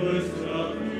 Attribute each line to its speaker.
Speaker 1: быстро.